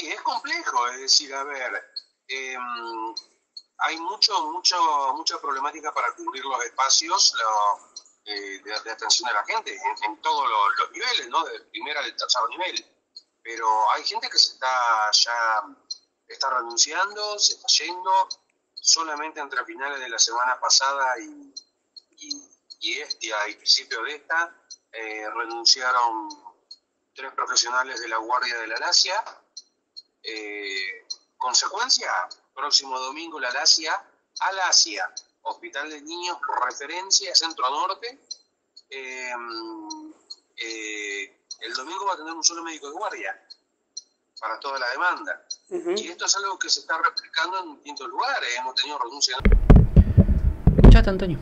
Sí, es complejo, es decir, a ver, em, hay mucho, mucho, mucha problemática para cubrir los espacios eh, de, atención de la gente en, todos los, niveles, ¿no? Del primer al tercer nivel. Pero hay gente que se está ya está renunciando, se está yendo, solamente entre finales de la semana pasada y, y, este, y principio de esta, eh, renunciaron tres profesionales de la Guardia de la Lacia. Eh, consecuencia, próximo domingo la Lacia, a Lacia, Hospital de Niños, referencia, Centro Norte. Eh, el domingo va a tener un solo médico de guardia para toda la demanda. Y esto es algo que se está replicando en distintos lugares. Hemos tenido renuncias. Escuchaste, Antonio.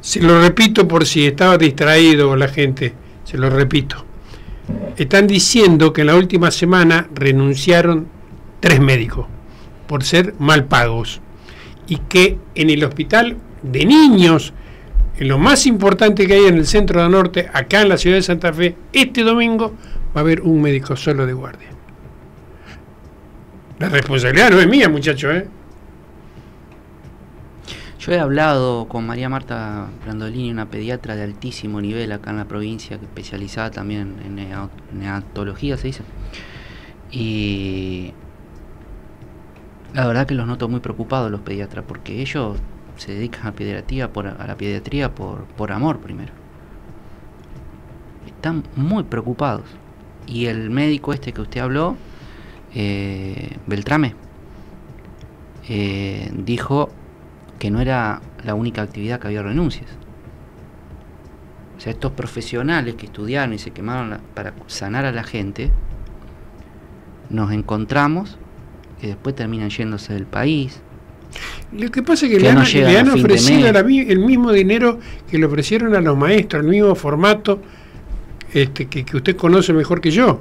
Se lo repito por si estaba distraído la gente, se lo repito. Están diciendo que en la última semana renunciaron tres médicos por ser mal pagos y que en el hospital de niños, en lo más importante que hay en el centro de norte, acá en la ciudad de Santa Fe, este domingo va a haber un médico solo de guardia. La responsabilidad no es mía, muchacho, ¿eh? Yo he hablado con María Marta Brandolini, una pediatra de altísimo nivel acá en la provincia, especializada también en neatología, se dice. Y la verdad que los noto muy preocupados los pediatras, porque ellos se dedican a, pediatría por, a la pediatría por, amor primero. Están muy preocupados. Y el médico este que usted habló, eh, Beltrame, eh, dijo que no era la única actividad que había renuncias. O sea, estos profesionales que estudiaron y se quemaron para sanar a la gente, nos encontramos que después terminan yéndose del país. Lo que pasa es que, le, han, ofrecido el mismo dinero que le ofrecieron a los maestros, el mismo formato este, que, que usted conoce mejor que yo.